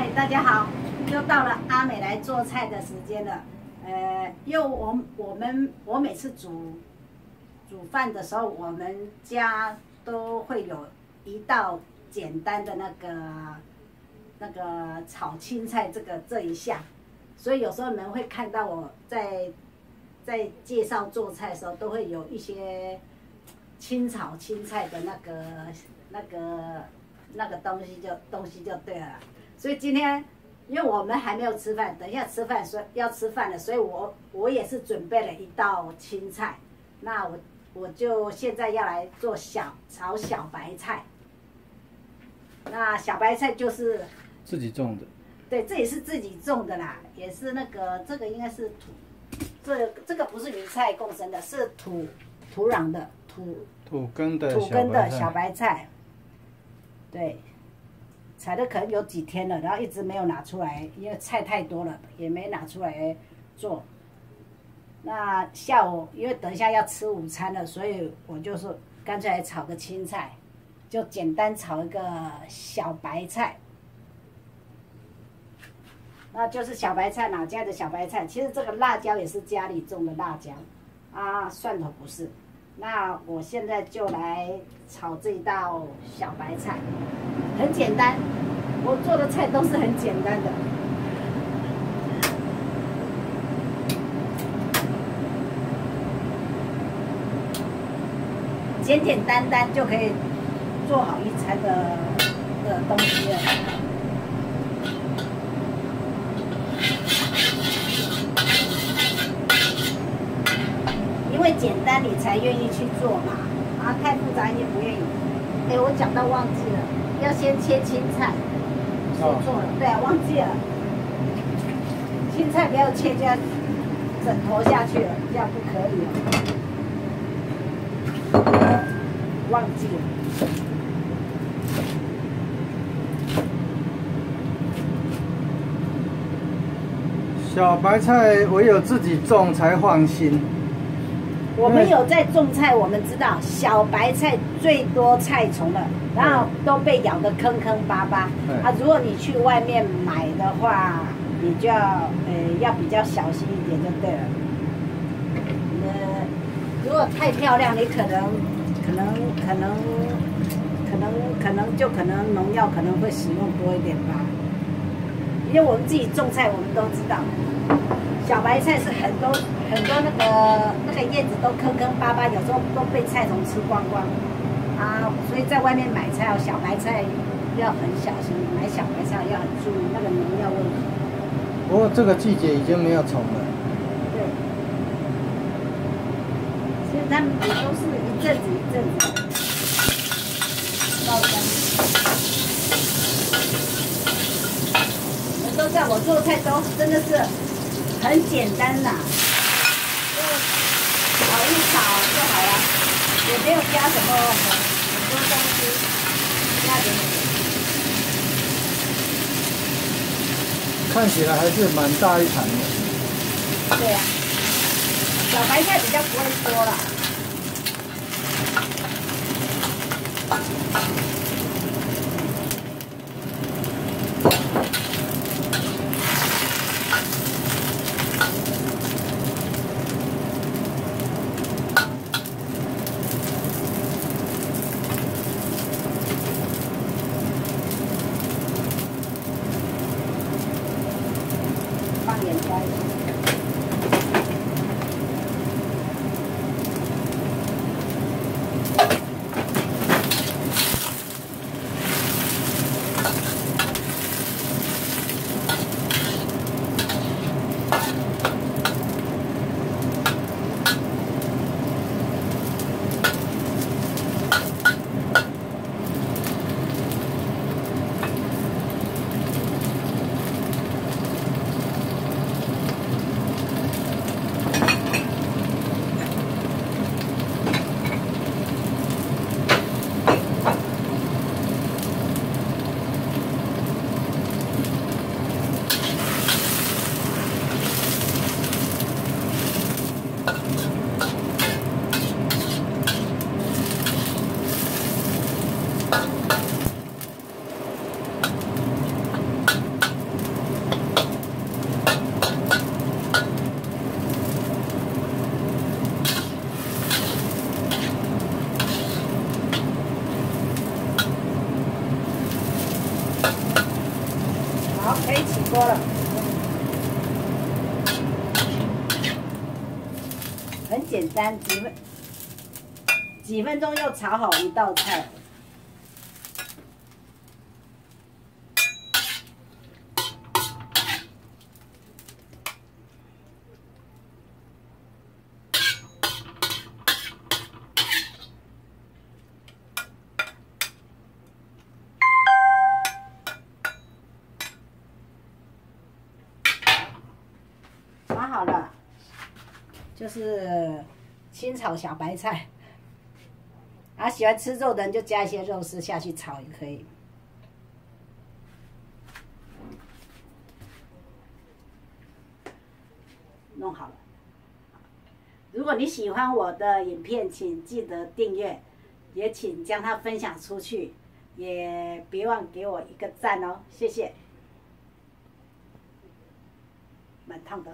嗨，大家好，又到了阿美来做菜的时间了。呃，因为我我们我每次煮煮饭的时候，我们家都会有一道简单的那个那个炒青菜这个这一项，所以有时候你们会看到我在在介绍做菜的时候，都会有一些清炒青菜的那个那个那个东西就东西就对了。所以今天，因为我们还没有吃饭，等一下吃饭，说要吃饭了，所以我我也是准备了一道青菜。那我我就现在要来做小炒小白菜。那小白菜就是自己种的，对，这也是自己种的啦，也是那个这个应该是土，这这个不是鱼菜共生的，是土土壤的土土根的土根的小白菜，对，采的可能有几天了，然后一直没有拿出来，因为菜太多了，也没拿出来做。那下午因为等一下要吃午餐了，所以我就是干脆来炒个青菜，就简单炒一个小白菜。那就是小白菜哪家的小白菜？其实这个辣椒也是家里种的辣椒，啊，蒜头不是。那我现在就来炒这一道小白菜，很简单，我做的菜都是很简单的。简简单单就可以做好一餐的的东西了。因你才愿意去做嘛，啊，太复杂你也不愿意。哎，我讲到忘记了，要先切青菜，说错了，对啊，忘记了。青菜不要切这样整头下去了，这样不可以了。忘记了。小白菜唯有自己种才放心。我们有在种菜，我们知道小白菜最多菜虫了，然后都被咬得坑坑巴巴。对啊，如果你去外面买的话，你就要呃要比较小心一点就对了。呃，如果太漂亮，你可能可能可能可能可能就可能农药可能会使用多一点吧。因为我们自己种菜，我们都知道，小白菜是很多很多那个那个叶子都坑坑巴巴，有时候都被菜虫吃光光啊，所以在外面买菜哦，小白菜要很小心，买小白菜要很注意那个农药问题。不过这个季节已经没有虫了。对，其实他们也都是一阵子一阵子的都在我做菜都真的是很简单啦，就炒一炒就好了，也没有加什么很很多东西，加点看起来还是蛮大一盘的。对呀、小白菜比较不会多啦。放很简单，几分几分钟又炒好一道菜。好了，就是清炒小白菜。啊，喜欢吃肉的人就加一些肉丝下去炒也可以。弄好了。如果你喜欢我的影片，请记得订阅，也请将它分享出去，也别忘给我一个赞哦，谢谢。蛮烫的。